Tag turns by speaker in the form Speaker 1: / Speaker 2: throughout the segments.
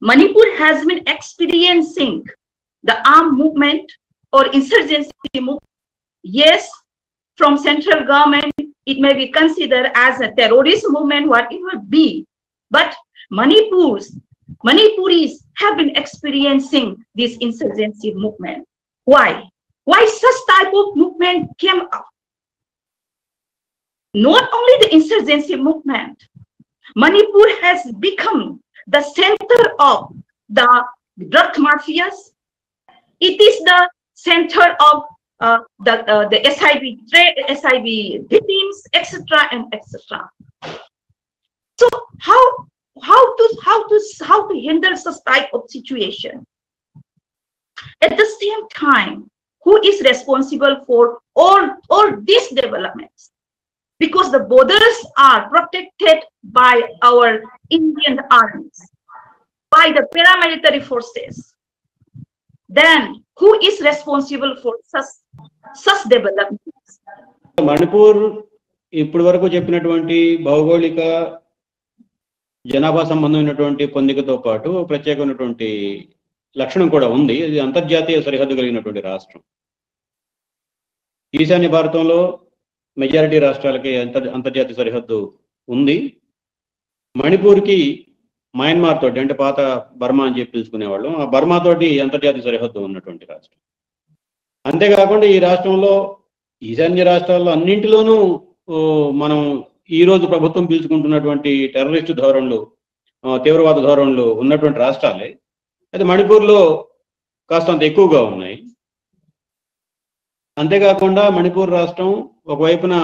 Speaker 1: Manipur has been experiencing the armed movement or insurgency movement. Yes, from central government, it may be considered as a terrorist movement, whatever be. But Manipur's Manipuris have been experiencing this insurgency movement. Why? Why such type of movement came up? Not only the insurgency movement, Manipur has become the center of the drug mafias. It is the center of uh, the uh, the SIB SIB victims, etc. and etc. So how how to how to how to handle such type of situation? At the same time, who is responsible for all all these developments? Because the borders are protected by our Indian armies, by the paramilitary forces. Then who is responsible for such such developments?
Speaker 2: Manipur ఇప్పటి వరకు చెప్పినటువంటి భౌగోళిక జనాభా సంబంధమైనటువంటి పొందికతో పాటు ప్రత్యేకమైనటువంటి లక్షణం కూడా ఉంది ఇది అంతర్జాతీయ సరిహద్దు కలిగినటువంటి రాష్ట్రం ఈశాన్య భారతంలో మెజారిటీ రాష్ట్రాలకి అంతర్ అంతర్జాతీయ సరిహద్దు ఉంది. మణిపూర్కి మయన్మార్ తోటి అంటే పాత బర్మా అని చెప్పి పిలుచుకునేవాళ్ళం. ఆ బర్మా తోటి అంతర్జాతీయ సరిహద్దు ఉన్నటువంటి రాష్ట్రం. అంతేకాకుండా ఈ రాష్ట్రంలో ఈశాన్య రాష్ట్రాల్లో అన్నింటిలోనూ మనం ఈ రోజు ప్రభుత్వం పీల్చుకుంటున్నటువంటి టెర్రరిస్టు ధోరణులు తీవ్రవాద ధోరణులు ఉన్నటువంటి రాష్ట్రాలే. అయితే మణిపూర్లో కాస్తంత ఎక్కువగా ఉన్నాయి. అంతేకాకుండా మణిపూర్ రాష్ట్రం ఒకవైపున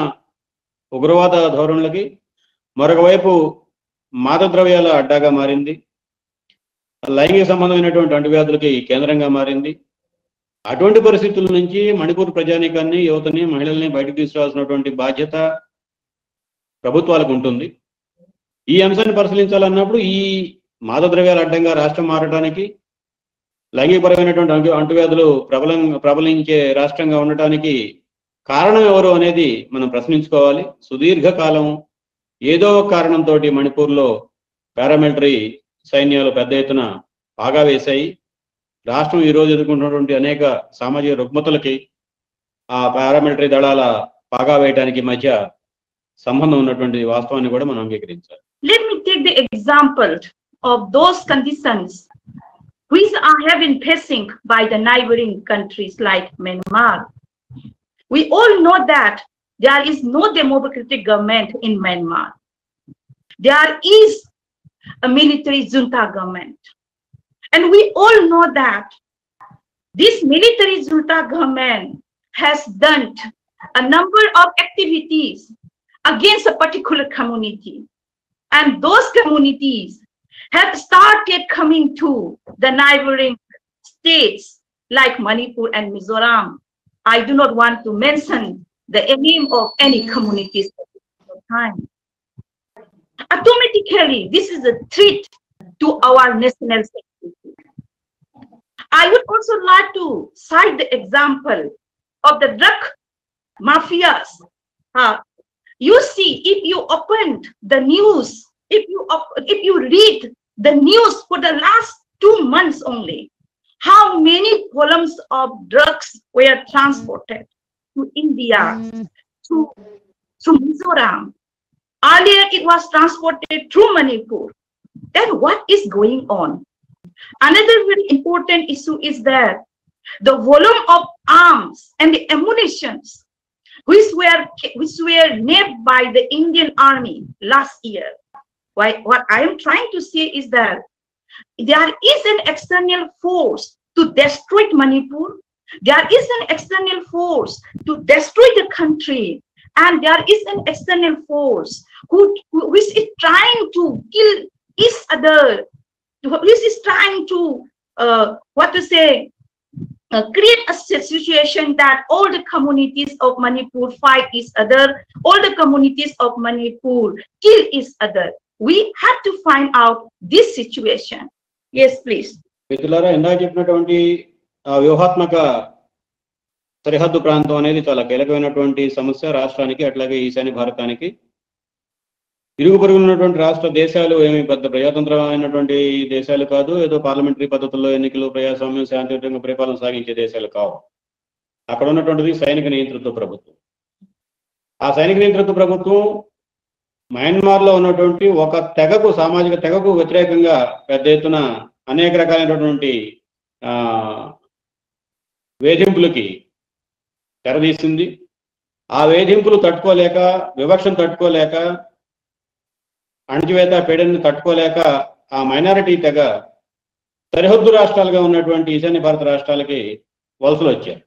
Speaker 2: ఉగ్రవాద ధోరణులకి మరొక వైపు మాదద్రవ్యాల అడ్డాగా మారింది. లైంగిక సంబంధమైనటువంటి అంటువ్యాధులకి కేంద్రంగా మారింది. అటువంటి పరిస్థితుల నుంచి మణిపూర్ ప్రజానీకాన్ని యువతని మహిళల్ని బయటకు తీసుకురావాల్సినటువంటి బాధ్యత ప్రభుత్వాలకు ఉంటుంది. ఈ అంశాన్ని పరిశీలించాలన్నప్పుడు ఈ మాదద్రవ్యాల అడ్డంగా రాష్ట్రం మారడానికి లైంగికపరమైనటువంటి అంటు అంటువ్యాధులు ప్రబలం ప్రబలించే రాష్ట్రంగా ఉండటానికి కారణం ఎవరు అనేది మనం ప్రశ్నించుకోవాలి. సుదీర్ఘకాలం ఏదో ఒక కారణంతో మణిపూర్లో పారామిలిటరీ సైన్యాలు పెద్ద ఎత్తున బాగా వేశాయి. రాష్ట్రం ఈ రోజు ఎదుర్కొంటున్నటువంటి అనేక సామాజిక రుగ్మతలకి ఆ పారామిలిటరీ దళాల బాగా వేయడానికి మధ్య సంబంధం ఉన్నటువంటి వాస్తవాన్ని కూడా మనం అంగీకరించాలి.
Speaker 1: Let me take which are been facing by the neighboring countries like Myanmar. We all know that there is no democratic government in Myanmar. There is a military junta government. And we all know that this military junta government has done a number of activities against a particular community. And those communities have started coming to the neighboring states like Manipur and Mizoram. I do not want to mention the name of any communities at this time. Automatically, this is a threat to our national security. I would also like to cite the example of the drug mafias. Uh, you see, if you opened the news, if you if you read the news for the last two months only, how many columns of drugs were transported to India, to, to Mizoram. Earlier, it was transported through Manipur. Then what is going on? Another very important issue is that the volume of arms and the ammunitions which were which were named by the Indian Army last year. Why, what I am trying to say is that there is an external force to destroy Manipur. There is an external force to destroy the country. And there is an external force who, who which is trying to kill each other, which is trying to, uh, what to say, uh, create a situation that all the communities of Manipur fight each other, all the communities of Manipur kill each other. We have to find out this situation. Yes, please.
Speaker 2: మిత్రులారా ఇందాక చెప్పినటువంటి వ్యూహాత్మక సరిహద్దు ప్రాంతం అనేది చాలా కీలకమైనటువంటి సమస్య రాష్ట్రానికి అట్లాగే ఈశాన్య భారతానికి ఇరుగు పొరుగు ఉన్నటువంటి రాష్ట్ర దేశాలు ఏమి పెద్ద ప్రజాతంత్రమైనటువంటి దేశాలు కాదు ఏదో పార్లమెంటరీ పద్ధతుల్లో ఎన్నికలు ప్రజాస్వామ్యం శాంతియుతంగా పరిపాలన సాగించే దేశాలు కావు అక్కడ ఉన్నటువంటిది సైనిక నియంతృత్వ ప్రభుత్వం ఆ సైనిక నియంతృత్వ ప్రభుత్వం మయన్మార్లో ఉన్నటువంటి ఒక తెగకు సామాజిక తెగకు వ్యతిరేకంగా పెద్ద ఎత్తున అనేక రకాలైనటువంటి ఆ వేధింపులకి తెరదీసింది ఆ వేధింపులు తట్టుకోలేక వివక్షను తట్టుకోలేక అణచివేత పీడనని తట్టుకోలేక ఆ మైనారిటీ తెగ సరిహద్దు రాష్ట్రాలుగా ఉన్నటువంటి ఈశాన్య భారత రాష్ట్రాలకి వలసలు వచ్చారు.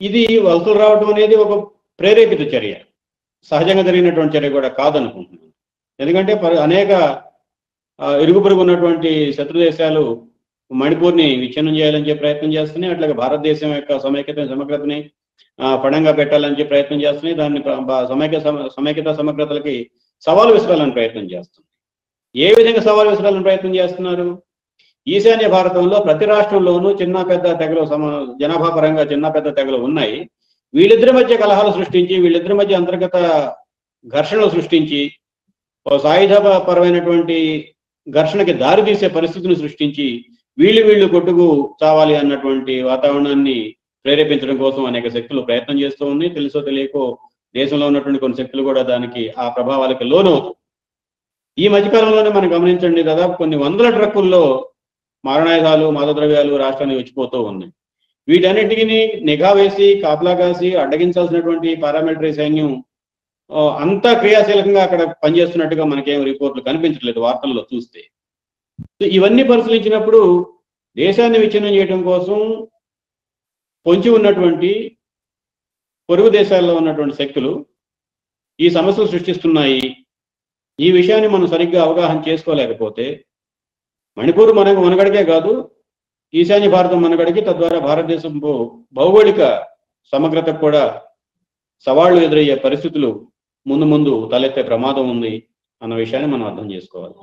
Speaker 2: ఇది వలసలు రావడం అనేది ఒక ప్రేరేపిత చర్య. సహజంగా జరిగినటువంటి చర్య కూడా కాదనుకుంటున్నాను. ఎందుకంటే అనేక ఇరుగు పొరుగు ఉన్నటువంటి శత్రు దేశాలు మణిపూర్ని విచ్ఛిన్నం చేయాలని చెప్పి ప్రయత్నం చేస్తున్నాయి. అట్లాగే భారతదేశం యొక్క సమైక్యత సమగ్రతని పణంగా పెట్టాలని చెప్పి ప్రయత్నం చేస్తున్నాయి. దాన్ని సమైక్య సమైక్యత సమగ్రతలకి సవాలు విసరాలని ప్రయత్నం చేస్తుంది ఏ విధంగా సవాలు విసరాలని ప్రయత్నం చేస్తున్నారు? ఈశాన్య భారతంలో ప్రతి రాష్ట్రంలోనూ చిన్న పెద్ద తెగలు సమ జనాభా పరంగా చిన్న పెద్ద తెగలు ఉన్నాయి. వీళ్ళిద్దరి మధ్య కలహాలు సృష్టించి వీళ్ళిద్దరి మధ్య అంతర్గత ఘర్షణలు సృష్టించి ఓ సాయుధ పరమైనటువంటి ఘర్షణకి దారి తీసే పరిస్థితిని సృష్టించి వీళ్ళు వీళ్ళు కొట్టుకు చావాలి అన్నటువంటి వాతావరణాన్ని ప్రేరేపించడం కోసం అనేక శక్తులు ప్రయత్నం చేస్తూ ఉన్నాయి. తెలుసో తెలియకో దేశంలో ఉన్నటువంటి కొన్ని శక్తులు కూడా దానికి ఆ ప్రభావాలకు లోనవుతాయి. ఈ మధ్యకాలంలోనే మనం గమనించండి దాదాపు కొన్ని వందల ట్రక్కుల్లో మారణాయుధాలు మాదద్రవ్యాలు రాష్ట్రానికి వచ్చిపోతూ ఉన్నాయి. వీటన్నిటిని నిఘా వేసి కాపలా కాసి అడ్డగించాల్సినటువంటి పారామిలిటరీ సైన్యం అంతా క్రియాశీలకంగా అక్కడ పనిచేస్తున్నట్టుగా మనకేం రిపోర్ట్లు కనిపించట్లేదు వార్తల్లో చూస్తే. ఇవన్నీ పరిశీలించినప్పుడు దేశాన్ని విచ్ఛిన్నం చేయడం కోసం పొంచి ఉన్నటువంటి పొరుగు దేశాల్లో ఉన్నటువంటి శక్తులు ఈ సమస్యలు సృష్టిస్తున్నాయి. ఈ విషయాన్ని మనం సరిగ్గా అవగాహన చేసుకోలేకపోతే మణిపూర్ మనకు మనగడికే కాదు ఈశాన్య భారతం మనగడికి తద్వారా భారతదేశం భౌగోళిక సమగ్రతకు కూడా సవాళ్ళు ఎదురయ్యే పరిస్థితులు ముందు ముందు తలెత్తే ప్రమాదం ఉంది అన్న విషయాన్ని మనం అర్థం చేసుకోవాలి.